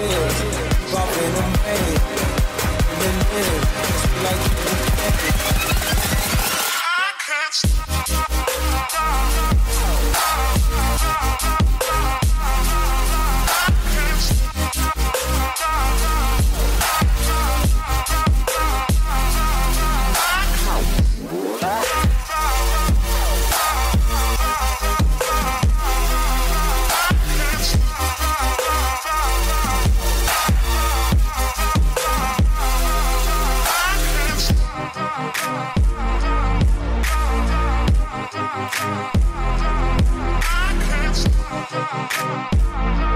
pills, them in, like you I can't stop. I can't stop.